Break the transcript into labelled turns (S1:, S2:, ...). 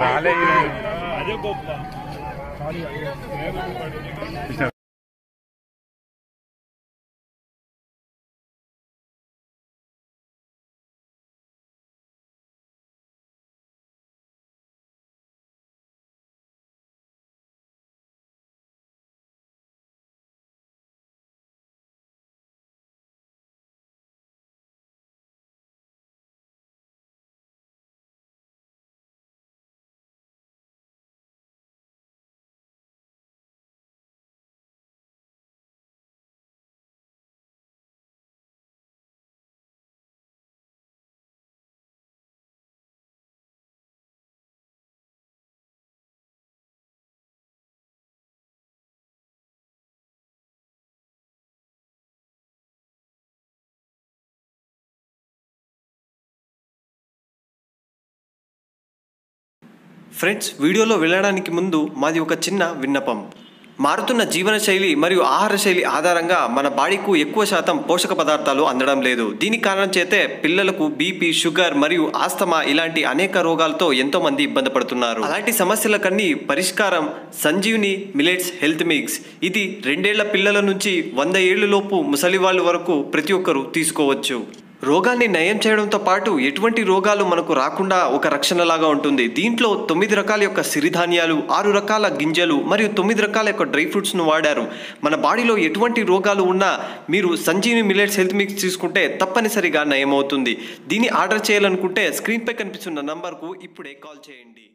S1: బాగాలేదు ఫ్రెండ్స్ వీడియోలో వెళ్ళడానికి ముందు మాది ఒక చిన్న విన్నపం. మారుతున్న జీవన శైలి మరియు ఆహార శైలి ఆధారంగా మన బాడీకు ఎక్కువ శాతం పోషక పదార్థాలు అందడం లేదు. దీని కారణం చేతే పిల్లలకు బీపీ షుగర్ మరియు ఆస్తమా ఇలాంటి అనేక రోగాలతో ఎంతో మంది ఇబ్బంది పడుతున్నారు. అలాంటి సమస్యలకన్నీ పరిష్కారం సంజీవిని మిలెట్స్ హెల్త్ మిక్స్ ఇది రెండేళ్ళ పిల్లల నుంచి వంద ఏళ్ళలోపు ముసలి వాళ్ళ వరకు ప్రతి ఒక్కరూ తీసుకోవచ్చు. రోగాన్ని నయం చేయడంతో పాటు ఎటువంటి రోగాలు మనకు రాకుండా ఒక రక్షణలాగా ఉంటుంది. దీంట్లో తొమ్మిది రకాల యొక్క సిరిధాన్యాలు ఆరు రకాల గింజలు మరియు తొమ్మిది రకాల యొక్క డ్రై ఫ్రూట్స్ను వాడారు. మన బాడీలో ఎటువంటి రోగాలు ఉన్నా మీరు సంజీవి మిలెట్స్ హెల్త్ మిక్స్ తీసుకుంటే తప్పనిసరిగా నయమవుతుంది. దీన్ని ఆర్డర్ చేయాలనుకుంటే స్క్రీన్పై కనిపిస్తున్న నంబర్కు ఇప్పుడే కాల్ చేయండి.